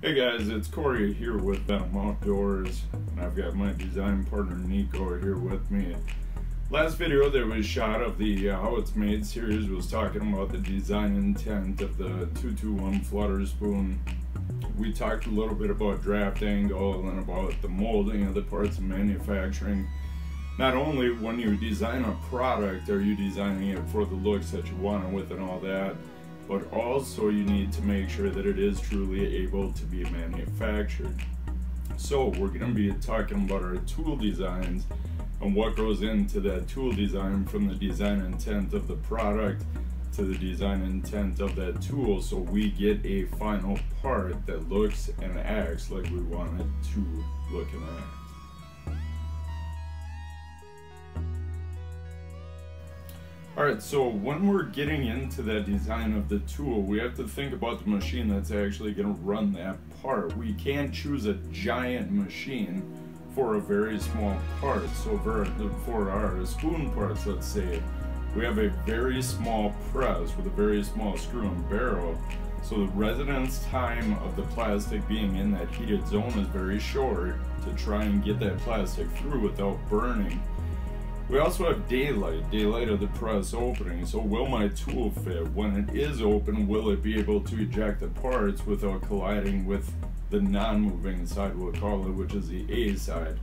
Hey guys, it's Cory here with Venom Outdoors, and I've got my design partner Niko here with me. Last video that was shot of the uh, How It's Made series was talking about the design intent of the 221 flutter spoon. We talked a little bit about draft angle and about the molding of the parts and manufacturing. Not only when you design a product are you designing it for the looks that you want it with and all that, but also you need to make sure that it is truly able to be manufactured. So we're going to be talking about our tool designs and what goes into that tool design from the design intent of the product to the design intent of that tool so we get a final part that looks and acts like we want it to look and act. Alright, so when we're getting into that design of the tool, we have to think about the machine that's actually going to run that part. We can't choose a giant machine for a very small part. So for, for our spoon parts, let's say, we have a very small press with a very small screw and barrel. So the residence time of the plastic being in that heated zone is very short to try and get that plastic through without burning. We also have daylight, daylight of the press opening. So will my tool fit? When it is open, will it be able to eject the parts without colliding with the non-moving side, we'll call it, which is the A side.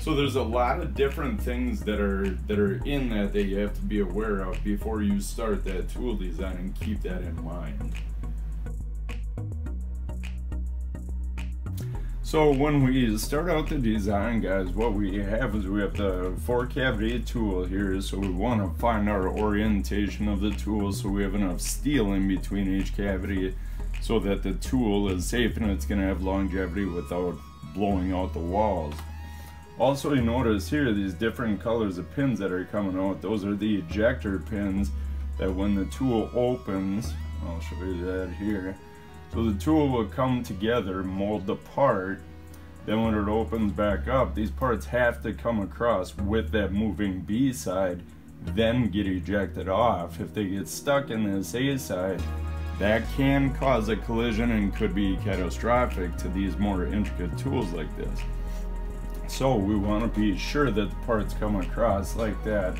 So there's a lot of different things that are that are in that that you have to be aware of before you start that tool design and keep that in mind. So when we start out the design guys, what we have is we have the four cavity tool here. So we want to find our orientation of the tool so we have enough steel in between each cavity so that the tool is safe and it's going to have longevity without blowing out the walls. Also you notice here these different colors of pins that are coming out. Those are the ejector pins that when the tool opens, I'll show you that here so the tool will come together, mold the part, then when it opens back up, these parts have to come across with that moving B side, then get ejected off. If they get stuck in this A side, that can cause a collision and could be catastrophic to these more intricate tools like this. So we want to be sure that the parts come across like that.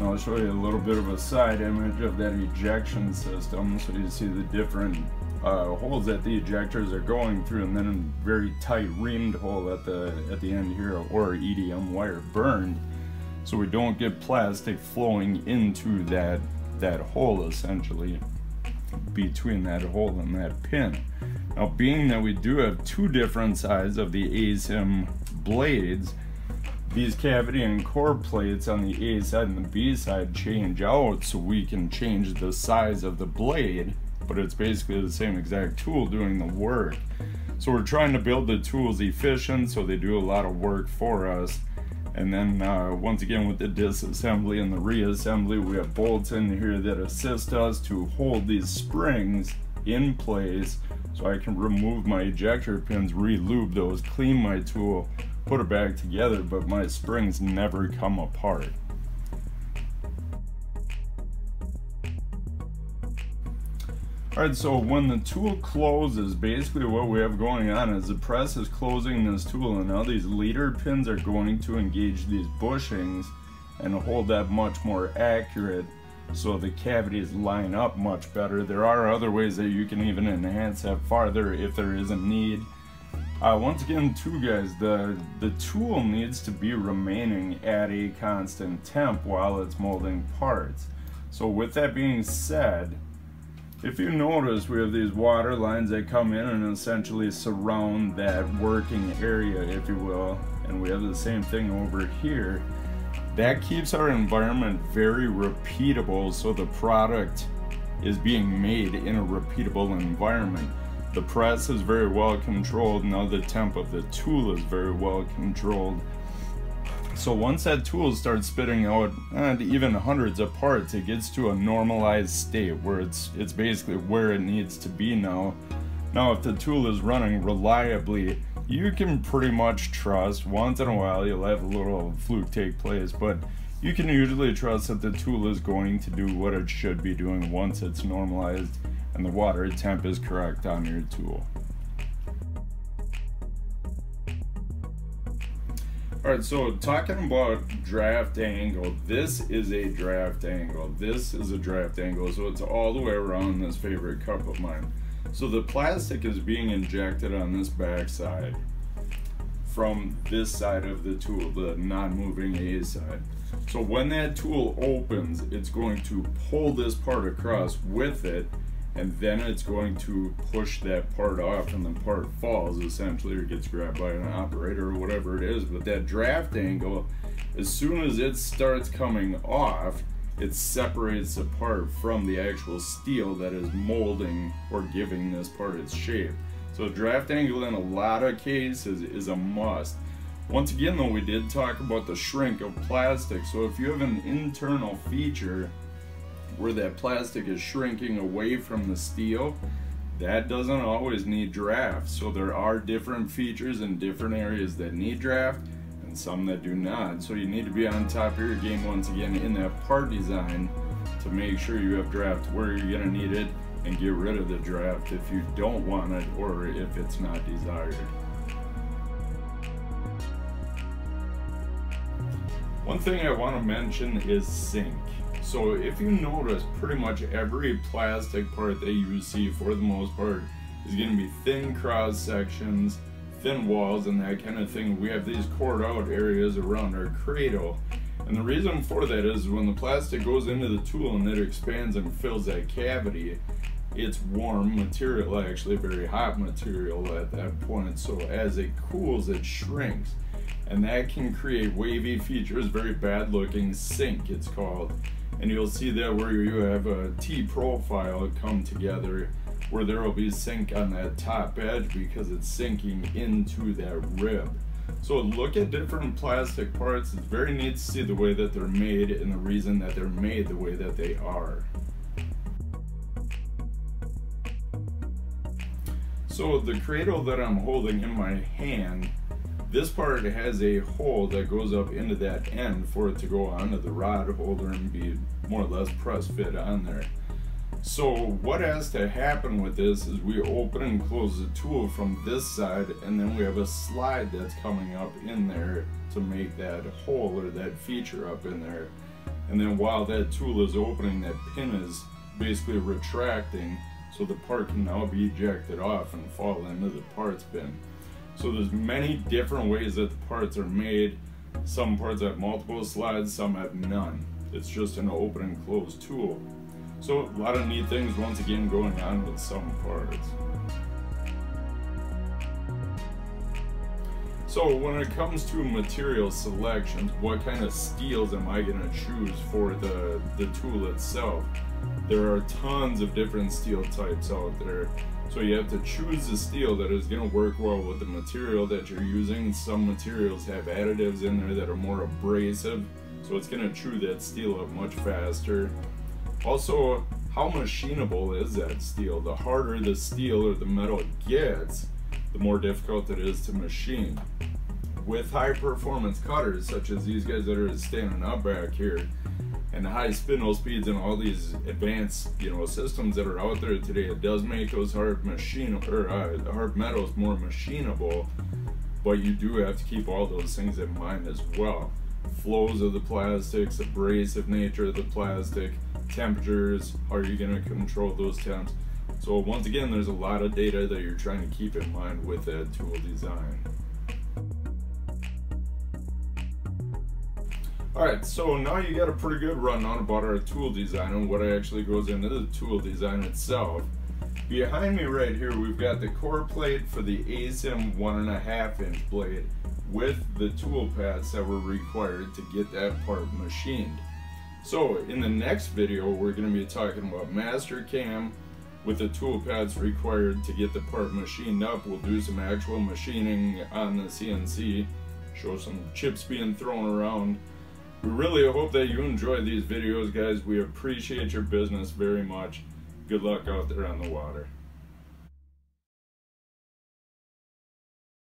I'll show you a little bit of a side image of that ejection system so you see the different uh, holes that the ejectors are going through and then a very tight reamed hole at the at the end here or EDM wire burned so we don't get plastic flowing into that that hole essentially between that hole and that pin. Now being that we do have two different sides of the ASIM blades these cavity and core plates on the A side and the B side change out so we can change the size of the blade but it's basically the same exact tool doing the work. So we're trying to build the tools efficient so they do a lot of work for us. And then uh, once again with the disassembly and the reassembly, we have bolts in here that assist us to hold these springs in place so I can remove my ejector pins, re-lube those, clean my tool, put it back together, but my springs never come apart. Alright, so when the tool closes, basically what we have going on is the press is closing this tool and now these leader pins are going to engage these bushings and hold that much more accurate so the cavities line up much better. There are other ways that you can even enhance that farther if there is a need. Uh, once again, too guys, the, the tool needs to be remaining at a constant temp while it's molding parts. So with that being said, if you notice, we have these water lines that come in and essentially surround that working area, if you will. And we have the same thing over here. That keeps our environment very repeatable so the product is being made in a repeatable environment. The press is very well controlled. Now the temp of the tool is very well controlled. So once that tool starts spitting out and even hundreds of parts, it gets to a normalized state where it's it's basically where it needs to be now. Now if the tool is running reliably, you can pretty much trust once in a while you'll have a little fluke take place, but you can usually trust that the tool is going to do what it should be doing once it's normalized and the water temp is correct on your tool. All right, so talking about draft angle, this is a draft angle. This is a draft angle, so it's all the way around this favorite cup of mine. So the plastic is being injected on this back side from this side of the tool, the non-moving A side. So when that tool opens, it's going to pull this part across with it and then it's going to push that part off and the part falls essentially or gets grabbed by an operator or whatever it is. But that draft angle as soon as it starts coming off it separates apart from the actual steel that is molding or giving this part its shape. So draft angle in a lot of cases is a must. Once again though we did talk about the shrink of plastic. So if you have an internal feature where that plastic is shrinking away from the steel, that doesn't always need draft. So there are different features in different areas that need draft and some that do not. So you need to be on top of your game once again in that part design to make sure you have draft where you're gonna need it and get rid of the draft if you don't want it or if it's not desired. One thing I want to mention is sink. So if you notice, pretty much every plastic part that you see for the most part is going to be thin cross sections, thin walls and that kind of thing. We have these cored out areas around our cradle. And the reason for that is when the plastic goes into the tool and it expands and fills that cavity, it's warm material, actually very hot material at that point. So as it cools, it shrinks. And that can create wavy features, very bad looking sink it's called and you'll see that where you have a T profile come together where there will be sink on that top edge because it's sinking into that rib. So look at different plastic parts. It's very neat to see the way that they're made and the reason that they're made the way that they are. So the cradle that I'm holding in my hand this part has a hole that goes up into that end for it to go onto the rod holder and be more or less press fit on there. So what has to happen with this is we open and close the tool from this side and then we have a slide that's coming up in there to make that hole or that feature up in there. And then while that tool is opening, that pin is basically retracting so the part can now be ejected off and fall into the parts bin. So there's many different ways that the parts are made. Some parts have multiple slides, some have none. It's just an open and close tool. So a lot of neat things once again going on with some parts. So when it comes to material selections, what kind of steels am I gonna choose for the, the tool itself? There are tons of different steel types out there. So you have to choose the steel that is going to work well with the material that you're using. Some materials have additives in there that are more abrasive, so it's going to chew that steel up much faster. Also, how machinable is that steel? The harder the steel or the metal gets, the more difficult it is to machine. With high performance cutters, such as these guys that are standing up back here, and the high spindle speeds and all these advanced you know systems that are out there today it does make those hard machine or uh, hard metals more machinable but you do have to keep all those things in mind as well. Flows of the plastics abrasive nature of the plastic temperatures how are you going to control those temps? So once again there's a lot of data that you're trying to keep in mind with that tool design Alright, so now you got a pretty good run on about our tool design and what actually goes into the tool design itself. Behind me right here, we've got the core plate for the ASIM one and a half inch blade with the tool paths that were required to get that part machined. So in the next video, we're going to be talking about Mastercam with the tool paths required to get the part machined up. We'll do some actual machining on the CNC, show some chips being thrown around, we really hope that you enjoy these videos, guys. We appreciate your business very much. Good luck out there on the water.